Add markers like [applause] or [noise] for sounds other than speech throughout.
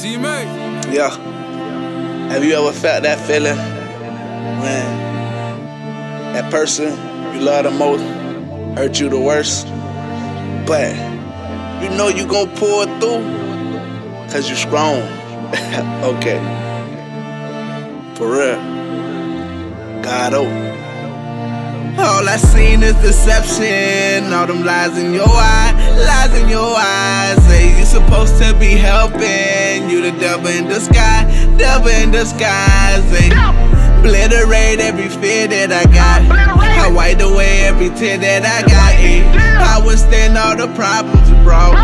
See me? Yeah. Have you ever felt that feeling when that person you love the most hurt you the worst? But you know you gon' pull through cause you strong. [laughs] okay. For real. God oh. All I seen is deception. All them lies in your eyes, lies in your eyes. Say you supposed to be helping. You the devil in disguise, devil in disguise. Say, obliterate every fear that I got. I wipe away every tear that I got. Eh. I withstand all the problems you brought.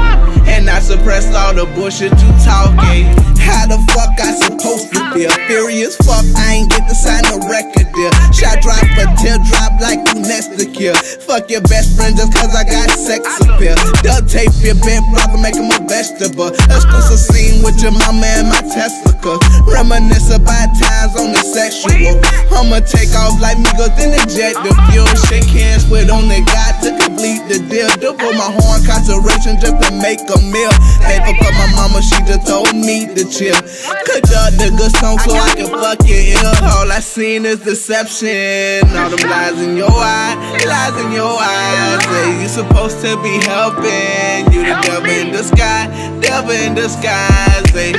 And I suppressed all the bullshit you talk. Eh. How the fuck I supposed to feel? Furious fuck, I ain't get to sign a record deal. Shot drop a teardrop like you next to kill. Fuck your best friend just cause I got sex appeal. Duct tape your bent brother, make him a vegetable. Exclusive scene with your mama and my testicle. Reminisce about times on the sexual. I'ma take off like Migos then inject the fuel. Shake hands with only God to complete the deal. Double my horn concentration just to make a meal. Thankful for my mama, she just told me to chill. Conduct the good song so I can fuck it ill. All I seen is deception. All them lies in your eyes, lies in your eyes. Say you supposed to be helping. You the devil in disguise, devil in disguise. Say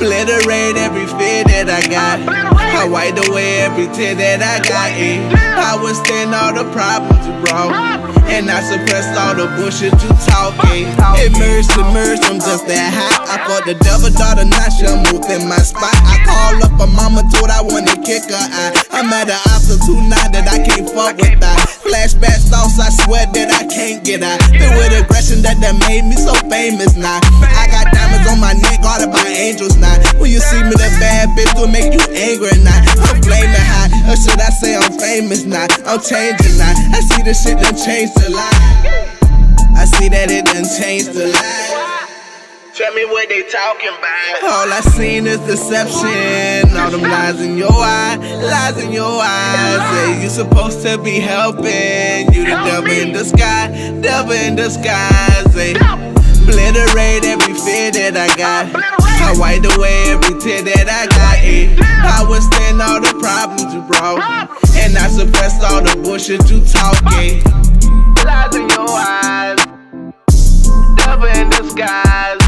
obliterate every fear that I got. I wipe away every tear that I got. Eh. I withstand all the problems you brought. And I suppressed all the bullshit you talking. Emerge, submerged, I'm just that hot. I fought the devil, daughter, not she moved in my spot. I call up a mama, told I wanna kick her. I'm at an altitude now that I can't fuck with that. Flashback thoughts, I swear that I can't get out. Filled with aggression that that made me so famous now. I got diamonds on my neck, guarded by angels now. When you see me, that bad bitch will make you angry now. I'm flaming hot, or uh, should I say I'm famous now? I'm changing now. I see the shit done changed a lot. I see that it done changed a lot. Tell me what they talking about. All I seen is deception. All them lies in your eyes, lies in your eyes. Say you supposed to be helping. You the devil in disguise, devil in disguise. Say obliterate every fear that I got. I wipe away every tear that I got. Eh. I withstand all the problems you brought, and I suppressed all the bullshit you talking. Lies in your eyes, devil in disguise.